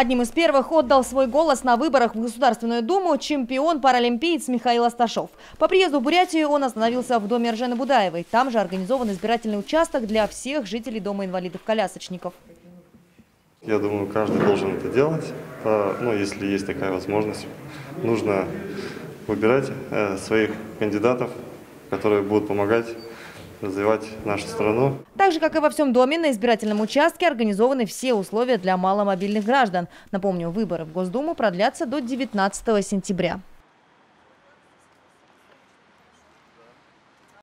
Одним из первых отдал свой голос на выборах в Государственную Думу чемпион-паралимпиец Михаил Асташов. По приезду в Бурятию он остановился в доме Аржены Будаевой. Там же организован избирательный участок для всех жителей Дома инвалидов-колясочников. Я думаю, каждый должен это делать. Ну, если есть такая возможность, нужно выбирать э, своих кандидатов, которые будут помогать развивать нашу страну. Так же, как и во всем доме, на избирательном участке организованы все условия для маломобильных граждан. Напомню, выборы в Госдуму продлятся до 19 сентября.